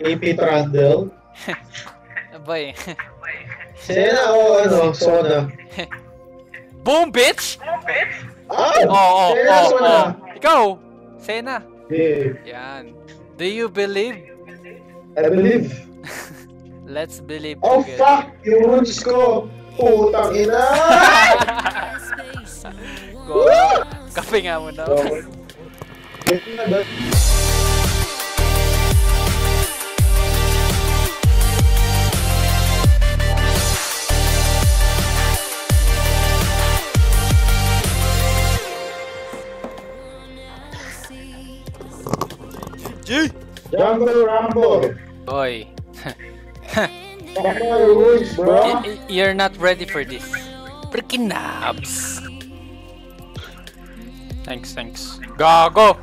AP Trundle. Boy. Sena o ano, Sona. Boom, bitch! Ah! Oo, oo, Sena, oo, Sona. oo. Ikaw, Sena. Yeah, Yan. Do you believe? I believe. Let's believe Oh together. fuck! Yung runes ko! Putang ina! Go. Kape nga muna. Okay. Ito na ba? Jungle Rumble! Boy, Fuck my runes, bro! y- y- you're not ready for this. Freaking nabs. Thanks, thanks. Gago!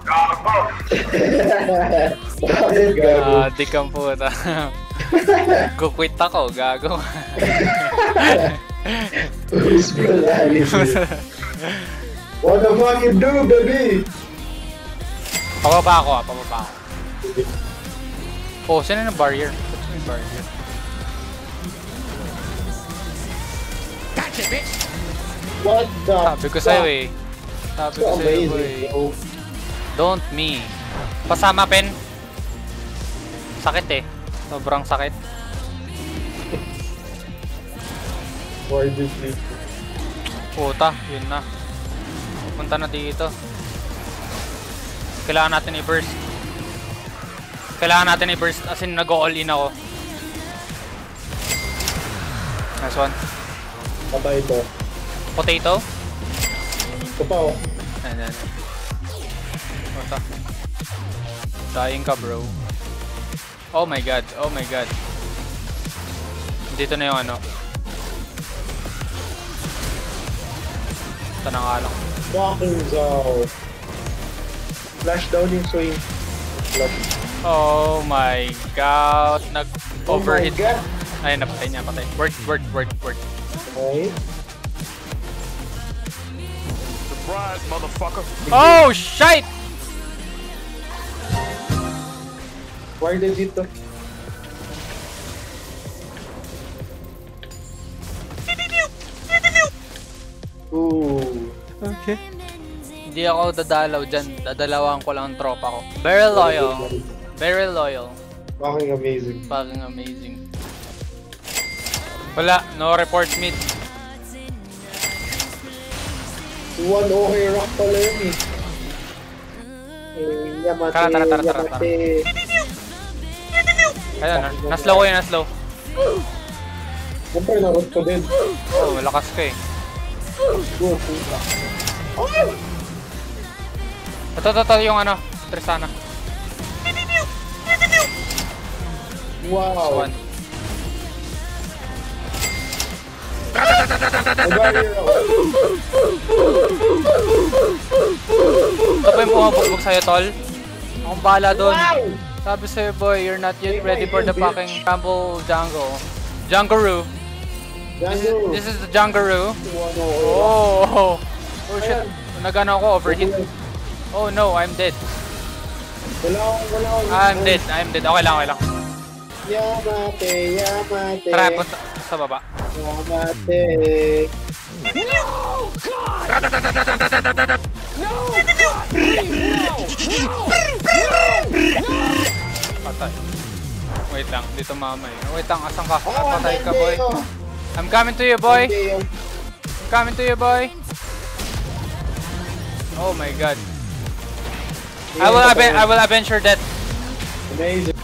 Bakit gago? Ah, di kang puta. Kukwit ako, gago. Who's? What the fuck you do, baby? Pababa ako ah, pababa ako. Oh, sino na barrier? Ba't may barrier? What the Sabi ko sa'yo eh. Sabi ko sa'yo eh. Don't me. Pasama pen. Sakit eh. Sobrang sakit. Why did you Puta, yun na. Punta na dito. Kailangan natin i-burst. Kailangan natin i-burst as in nag-all in ako. Nice one. patay ito? Potato. Ito pa oh. Ayan, ayan. Puta. Dying ka bro. Oh my god, oh my god. Dito na yung ano. Ito na nga lang. Fucking Zao. Flash down yung swing. Flash. Oh my god. Oh my Nag-overhit. God. Ay, napatay niya, patay. Word, word, word, word. Okay. Surprise, motherfucker. Oh, shit! Why did dito? Ooh. Okay. Hindi ako dadalaw dyan. Dadalawan ko lang ang tropa ko. Very loyal. Very loyal. Fucking amazing. Fucking amazing. Wala, no report mid. One okay rock pala yun eh. Eh, Yamate, Tara, tara, tara, tara, Yamate. Ayun, na- na-slow ko yun, na-slow. Siyempre, narot ko din. Oh, malakas ka eh. Ito, ito, ito yung ano, Tristana. Wow. One. Nag-barrier ako. Ito pa yung pumabugbog sa'yo, tol. Akong bahala doon. Sabi sa'yo, boy, you're not yet ready for the fucking Rumble Jungle. Jungaroo. This is, Django. this is the. One rock. Oh! Oh shit. Nagano ako, overheat. Oh no, I'm dead. akong, wala akong. I'm dead, I'm dead. Okay lang, okay lang. Yamate, Yamate. Tara, punta sa baba. Yamate. Patay. Wait lang, dito mamay. Wait lang, asan ka? Ah, patay ka, boy. I'm coming to you, boy. Okay, Coming to you, boy. Oh my god. I will aven I will avenge your death. Amazing.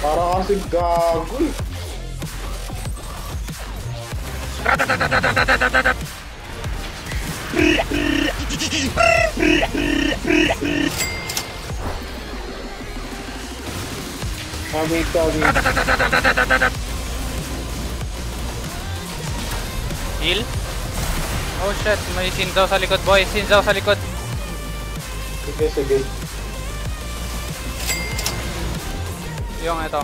Para kasi gago eh. Kami, kami. Heal? Oh shit, may Sinzaw sa likod, boy. Sinzaw sa likod. Sige, sige. Yung ito.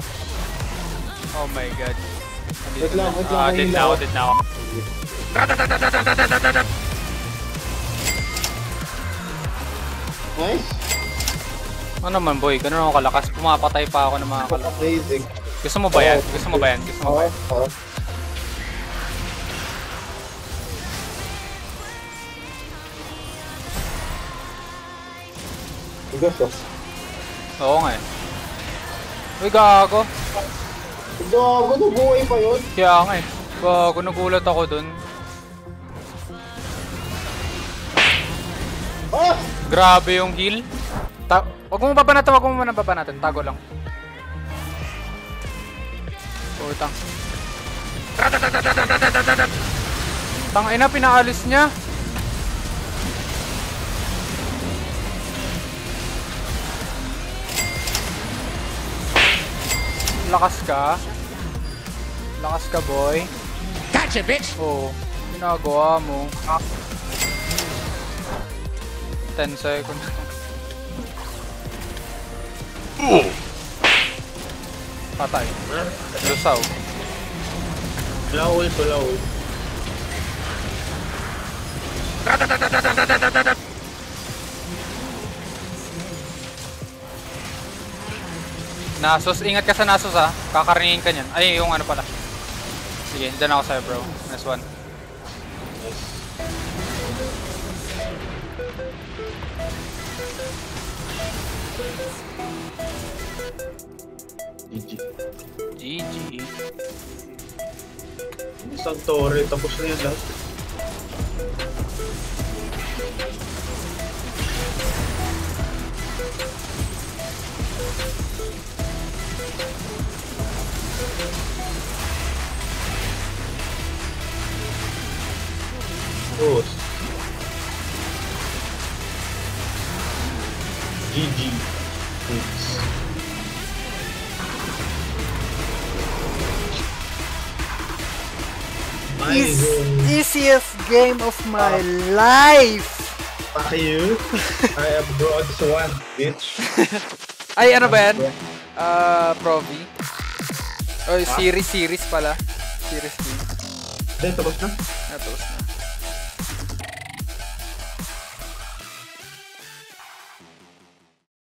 Oh my god. Wait lang, wait lang, Ah, dead na ako, dead na ako. Nice. Ano naman boy, ganun ako kalakas. Pumapatay pa ako ng mga kalakas. Amazing. Gusto mo ba yan? Gusto mo ba yan? Gusto mo ba Oo, yan? oo. Gusto. Oo nga eh. Uy, gago. Gago, nabuhay pa yun. Kaya nga eh. Gago, nagulat ako dun. Ah! Grabe yung heal. Ta wag mo babanatan, wag mo muna babanatan. Tago lang. Putang. Tang ina, pinaalis niya. Lakas ka. Lakas ka, boy. Gotcha, bitch! Oo. Ginagawa mo. 10 seconds. Patay. Lusaw. Lawol pa lawol. Nasus, ingat ka sa Nasus ha. Kakarningin ka niyan. Ay, yung ano pala. Sige, dyan ako sa'yo bro. Nice one. GG. GG. Isang tore, tapos na yan lahat. Boss. GG. Thanks. Eas- easiest game of my life. Fuck you. I am broad swan, bitch. Ay, ano ba yan? Ah, Provi. Oh, series, series pala. Series D. Then, tapos na? Natapos na.